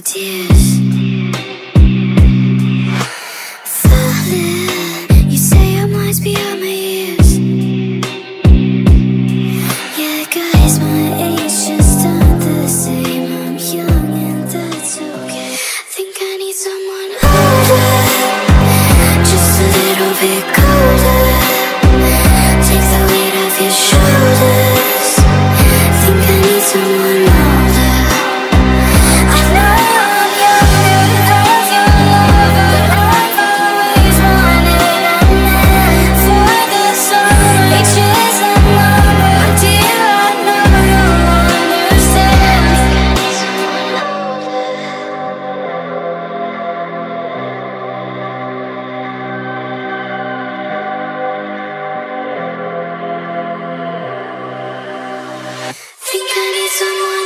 街 I need someone